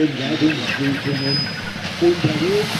pegado um né? Putaria.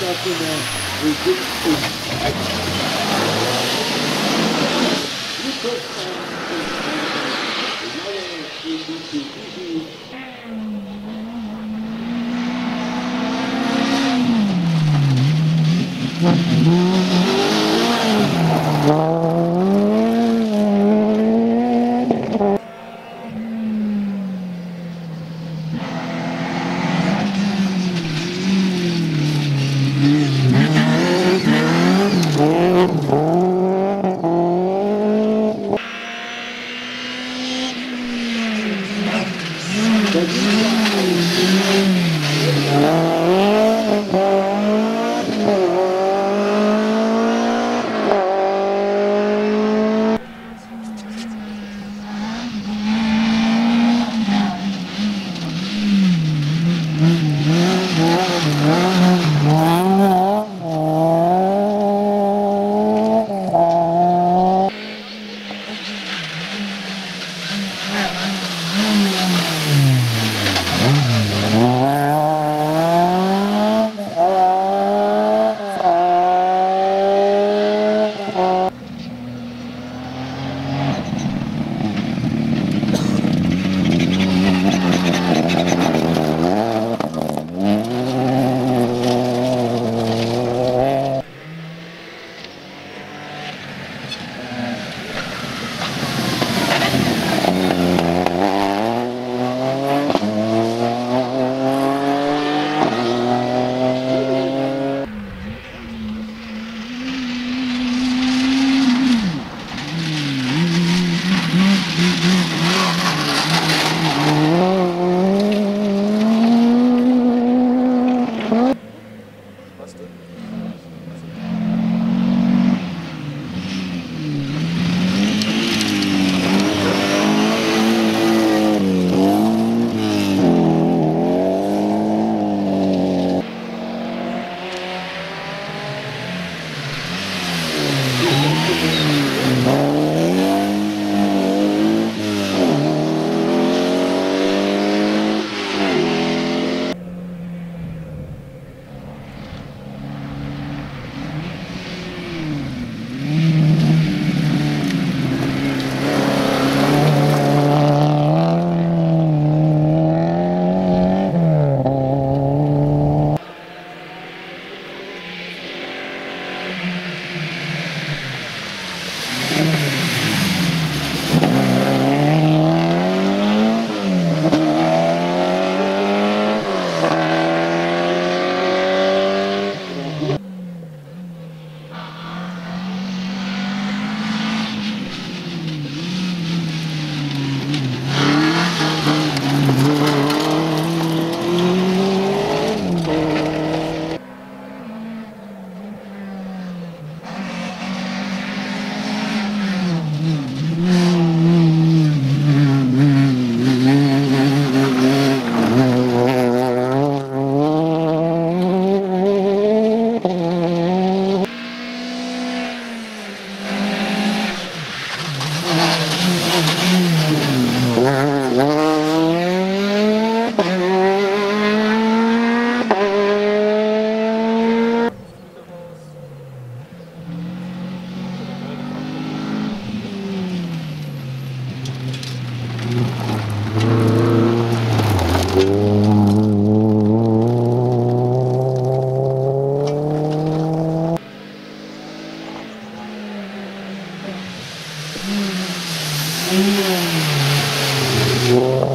stuff in there. We did. Thank you. Oh,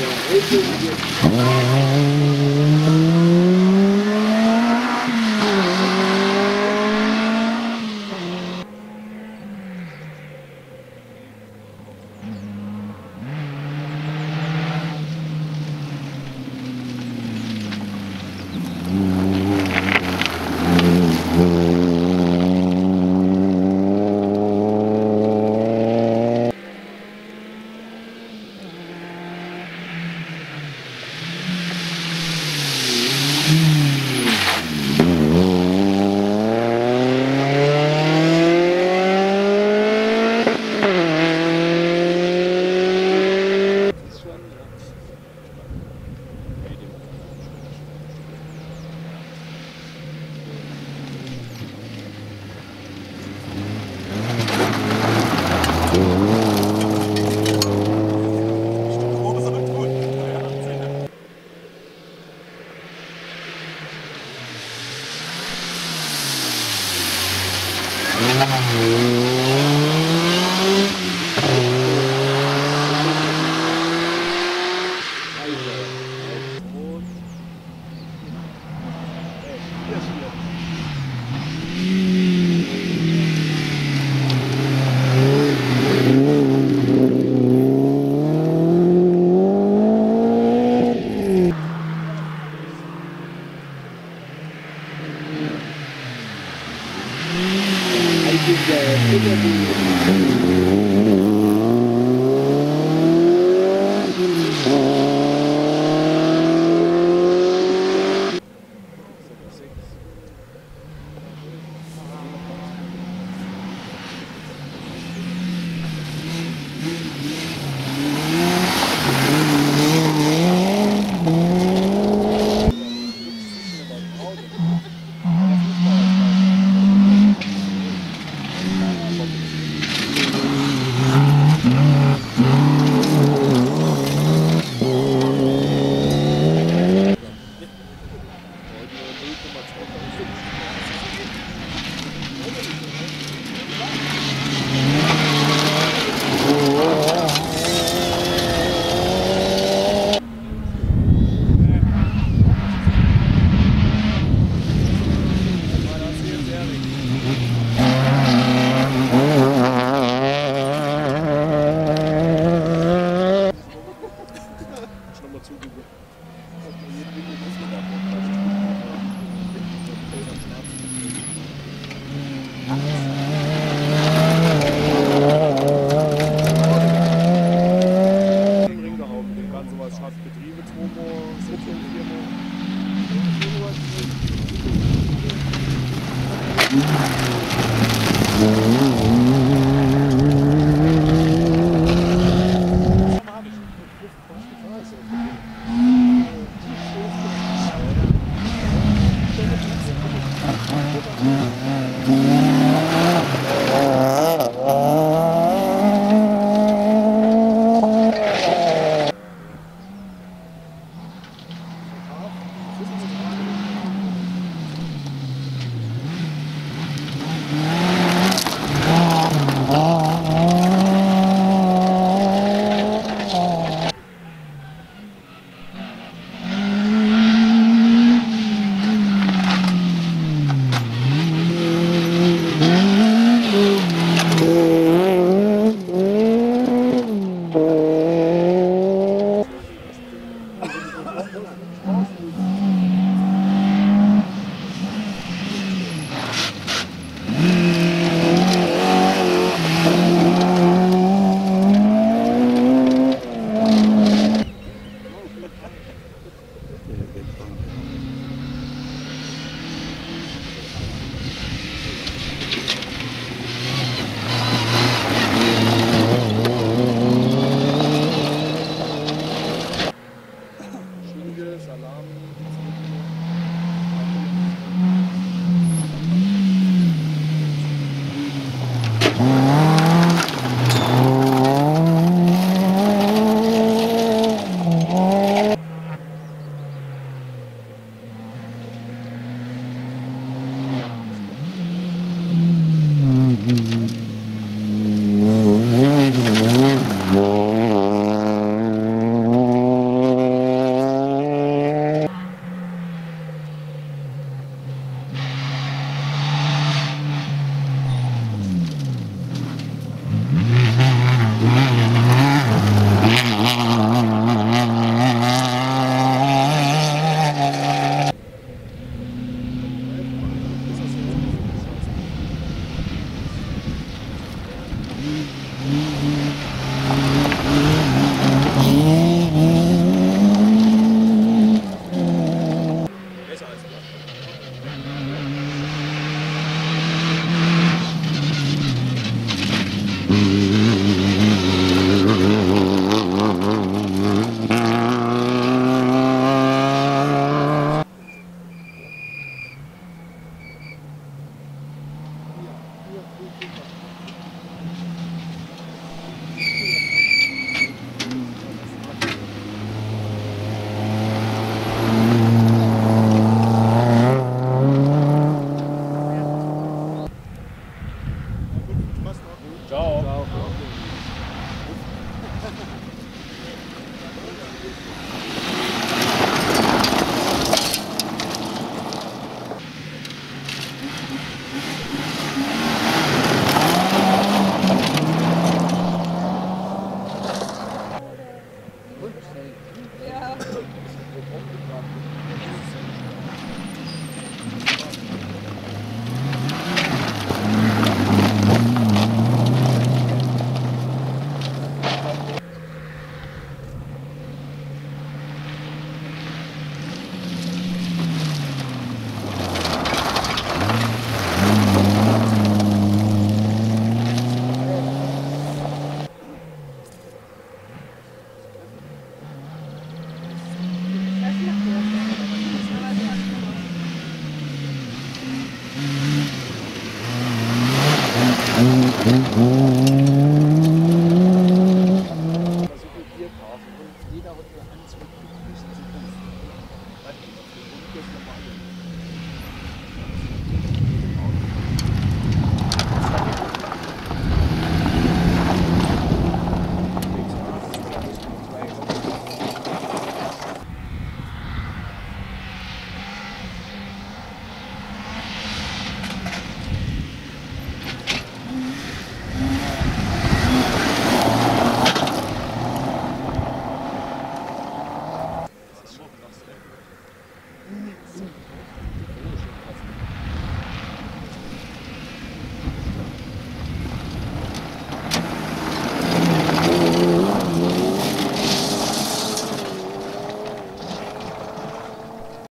Então, esse é o dia.